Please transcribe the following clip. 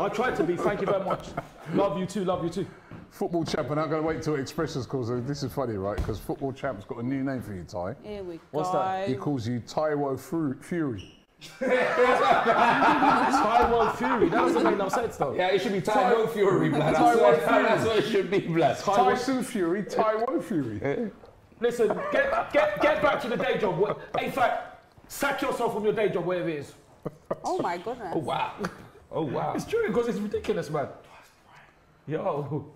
I tried to be. Thank you very much. Love you too. Love you too. Football champ, and I'm going to wait till Expressions calls. This is funny, right? Because football champ's got a new name for you, Ty. Here we What's go. What's that? He calls you Taiwo Fu- Fury. Taiwo Fury. That doesn't make no sense though. Yeah, it should be Tyro Fury, blood. Taiwo That's, what, Fury. that's what it should be, blood. Tyson Fury, Taiwo Fury. Listen, get get get back to the day job. In fact, sack yourself from your day job, wherever it is. Oh my goodness. Oh, wow. Oh, wow. It's true because it's ridiculous, man. Yo.